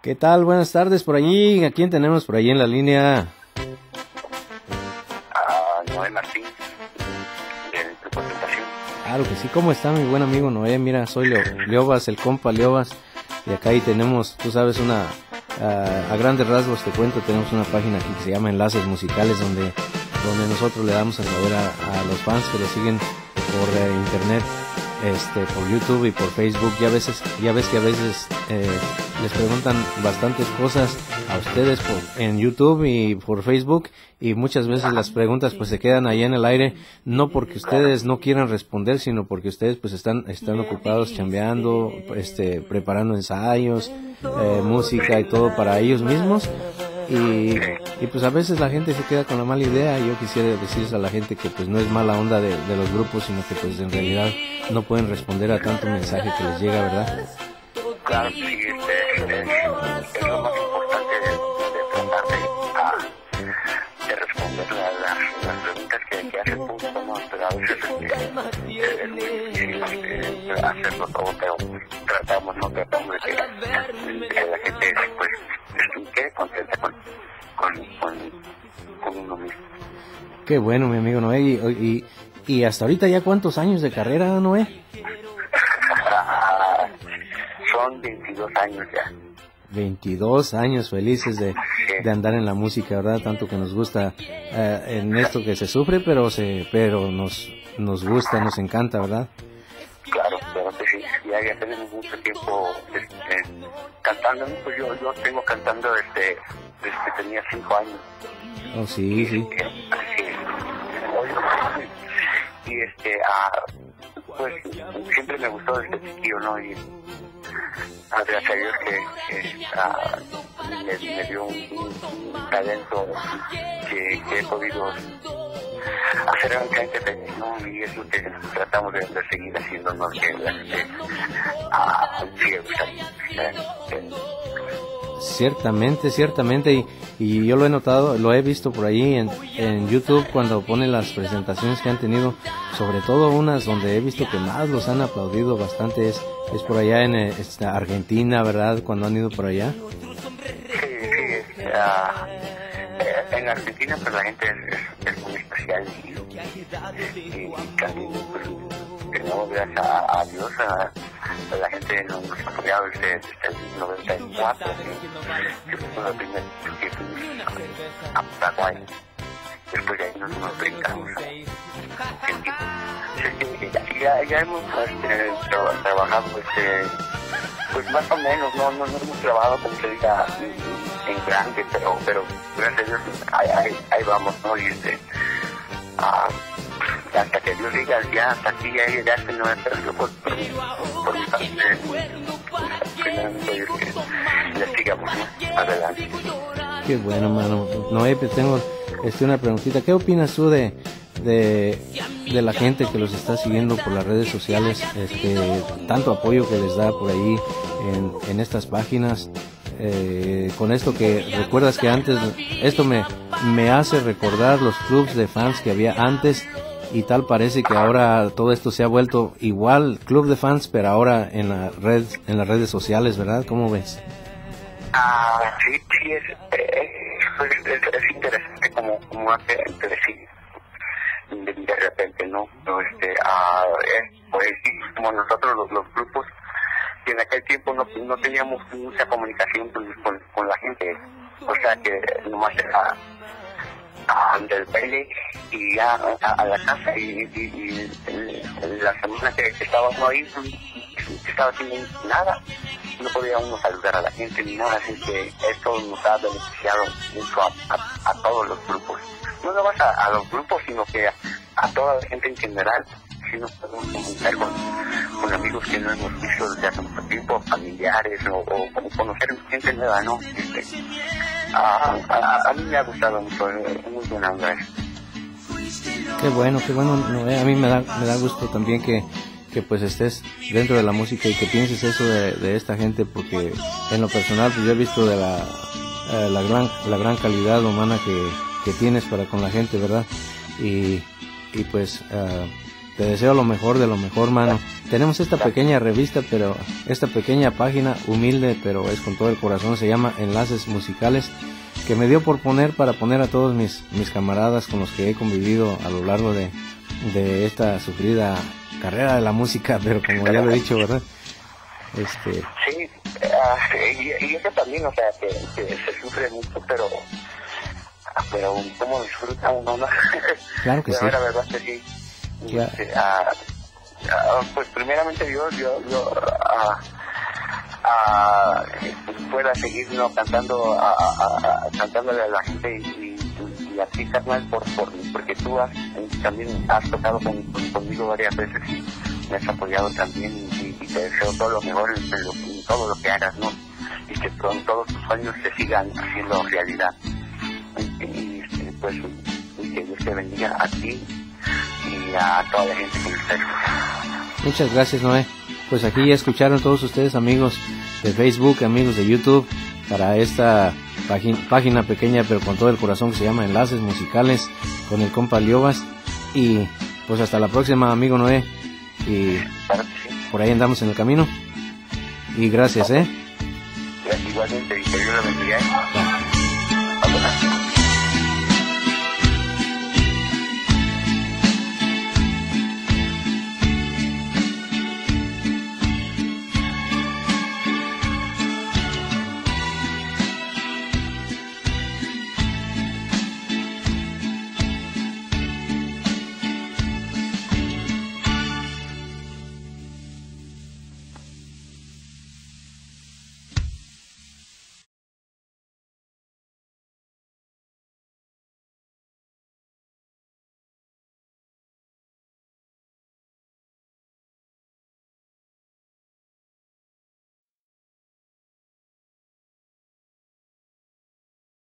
¿Qué tal? Buenas tardes por allí. ¿A quién tenemos por allí en la línea? A Noé Martín, del Grupo Tentación. Claro que sí. ¿Cómo está mi buen amigo Noé? Mira, soy Leo, Leobas, el compa Leobas. Y acá ahí tenemos, tú sabes, una... ah, a grandes rasgos te cuento, tenemos una página aquí que se llama Enlaces Musicales donde, donde nosotros le damos a saber a, a los fans que lo siguen por eh, internet, este, por YouTube y por Facebook. Ya veces, ya ves que a veces eh, les preguntan bastantes cosas a ustedes por, en YouTube y por Facebook y muchas veces las preguntas pues se quedan ahí en el aire no porque ustedes no quieran responder sino porque ustedes pues están están ocupados chambeando este preparando ensayos eh, música y todo para ellos mismos. Y, y pues a veces la gente se queda con la mala idea. Yo quisiera decirles a la gente que pues no es mala onda de, los grupos sino que pues en realidad no pueden responder a tanto mensaje que les llega verdad es lo más importante de, de tratar de, de responder la- las preguntas que, que hace el público, ¿no? A hacerlo todo, pero tratamos, no tratamos de que, de que la gente pues quede contenta con, con, con, con uno mismo. Qué bueno, mi amigo Noé. Y, y, y hasta ahorita ya cuántos años de carrera, Noé? Son 22 años ya. 22 años felices de, de andar en la música, ¿verdad? Tanto que nos gusta eh, en esto que se sufre, pero se, pero nos, nos gusta, nos encanta, ¿verdad? Claro, claro que sí. Ya, ya tenemos mucho tiempo este, cantando. Pues yo, yo tengo cantando desde, desde que tenía 5 años. Oh, sí, sí. Así es. Y este, ah, pues siempre me gustó desde chiquillo, ¿no? Y gracias a Dios que, me, dio un, talento que, he podido hacer a gente feliz. Y es lo que tratamos de, seguir haciendo, ¿no? Que la gente ah, Ciertamente, ciertamente, y, y yo lo he notado, lo he visto por ahí en, YouTube cuando ponen las presentaciones que han tenido, sobre todo unas donde he visto que más los han aplaudido bastante, es, es por allá en eh, esta Argentina, ¿verdad? Cuando han ido por allá. Sí, sí, ah, eh, en Argentina pues la gente es, es- especial y, pues, tenemos gracias a, a Dios a, a la gente nos ha apoyado desde, el 94 que, fue la primera que fuimos a, Paraguay después de ahí nos, nos brincamos ya, ya hemos este, tra- trabajado este, pues más o menos, no, no, no hemos trabajado como se diga en grande, pero, pero gracias a Dios ahí, ahí, ahí vamos, ¿no? Y este, ah, hasta que Dios diga, ya hasta aquí ya llegaste, no pero yo por, por, por mi parte, le sigamos ¿no? adelante. Qué bueno, mano. Noé, pues tengo este, una preguntita. ¿Qué opinas tú de, de, de la gente que los está siguiendo por las redes sociales? Este, tanto apoyo que les da por ahí en, en estas páginas. Eh, con esto que recuerdas que antes, esto me, me hace recordar los clubs de fans que había antes y tal parece que ahora todo esto se ha vuelto igual, club de fans, pero ahora en la red, en las redes sociales, ¿verdad? ¿Cómo ves? Ah, sí, sí, es, eh, es, es- es interesante como, como hace decir de, de repente, ¿no? Pero, este, ah, es, pues sí, como nosotros los, los grupos, que en aquel tiempo no, no teníamos mucha comunicación con, con la gente, o sea que nomás era del baile y ya a, la casa y, y, y, la semana que, que estábamos ahí pues, no estaba haciendo nada no podía uno saludar a la gente ni nada, así que esto nos ha beneficiado mucho a, todos los grupos. No nomás a, a los grupos, sino que a toda la gente en general. Si nos podemos comunicar con, con amigos que no hemos visto desde hace mucho tiempo, familiares o, o, conocer gente nueva, ¿no? Este, a, a, a mí me ha gustado mucho, es muy buena onda eso. Qué bueno, qué bueno. A mí me da, me da gusto también que, que pues estés dentro de la música y que pienses eso de, de esta gente porque en lo personal pues yo he visto de la, eh, la gran la gran calidad humana que, que tienes para con la gente, ¿verdad? Y, y pues ah, te deseo lo mejor de lo mejor, mano. Tenemos esta pequeña revista, pero esta pequeña página humilde, pero es con todo el corazón, se llama Enlaces Musicales, que me dio por poner para poner a todos mis, mis camaradas con los que he convivido a lo largo de, de esta sufrida carrera de la música, pero como ya lo he dicho, ¿verdad? Este... Sí, uh, y, y, eso también, o sea, que, que, se sufre mucho, pero pero cómo disfruta uno, ¿no? Claro que sí. La verdad que sí. Uh, uh, pues primeramente Dios, yo, yo pueda seguir ¿no? cantando, a, cantándole a la gente y, y, a ti, carnal, por, por, porque tú has, también has tocado con, conmigo varias veces y me has apoyado también y, te deseo todo lo mejor en, en, todo lo que hagas, ¿no? Y que todos tus sueños se sigan haciendo realidad. Y, y pues y que Dios te bendiga a ti y a toda la gente que está Muchas gracias, Noé. Pues aquí ya escucharon todos ustedes, amigos de Facebook, amigos de YouTube, para esta página pequeña, pero con todo el corazón, que se llama Enlaces Musicales con el compa Liobas. Y pues hasta la próxima, amigo Noé. Y por ahí andamos en el camino. Y gracias, ¿eh? Igualmente, y que Dios la bendiga.